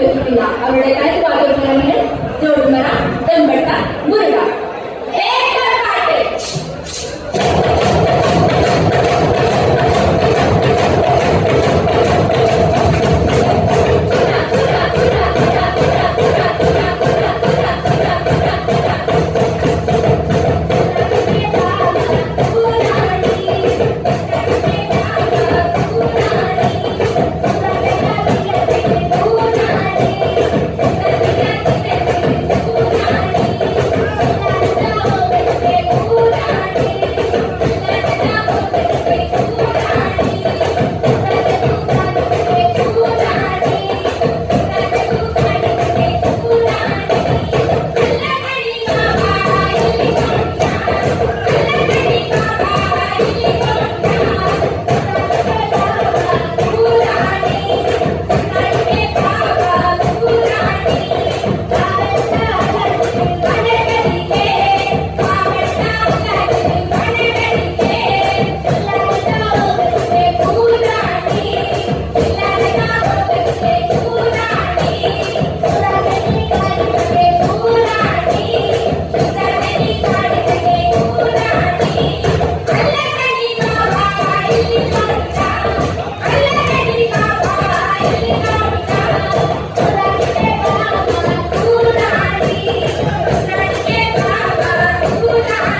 व्यक्तीला आवडत काय वागवल्यामुळे जोडणारा दंबटा मुरडा